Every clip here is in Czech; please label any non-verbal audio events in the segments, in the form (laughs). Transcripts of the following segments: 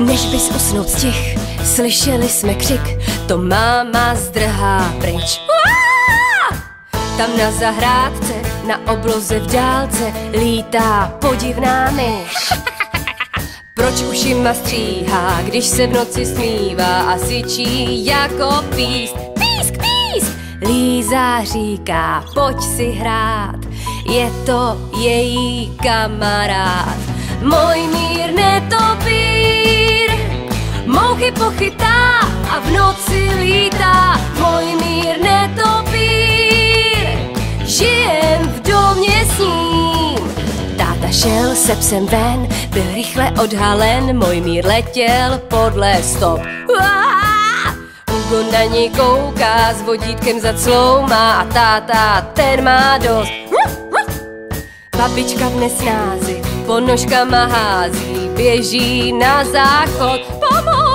Než bys usnout stih, slyšeli jsme křik, to máma zdrhá pryč. Tam na zahrádce, na obloze v dálce, lítá podivná myš. (laughs) Proč ušima stříhá, když se v noci smívá a syčí jako píst? Písk, písk! Líza říká, pojď si hrát, je to její kamarád. Můj pochytá a v noci lítá. Můj mír netopír, žijem v domě s ním. Táta šel se psem ven, byl rychle odhalen, můj mír letěl podle stop. Hugo na ní kouká, s vodítkem za clouma a táta, ten má dost. Babička v nesnázi, ponožkama hází, běží na záchod. Pomoc!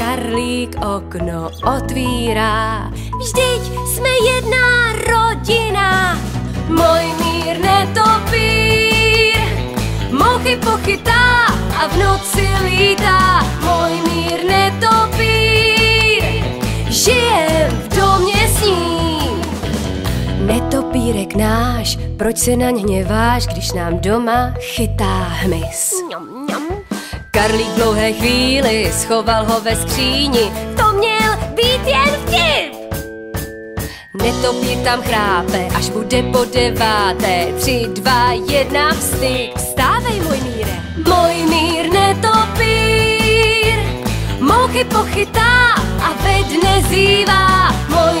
Karlík okno otvírá, vždyť jsme jedna rodina. Můj mír netopír, mouchy pochytá a v noci lítá. Můj mír netopír, žijem v domě s ním. Netopírek náš, proč se na ně hněváš, když nám doma chytá hmyz? Karlík dlouhé chvíli schoval ho ve skříni, to měl být jen vtip. Netopír tam chrápe, až bude po deváté, tři, dva, jedna, vstyk. Vstávej, můj míre. Můj mír netopír, mouchy pochytá a ve dne zývá. Můj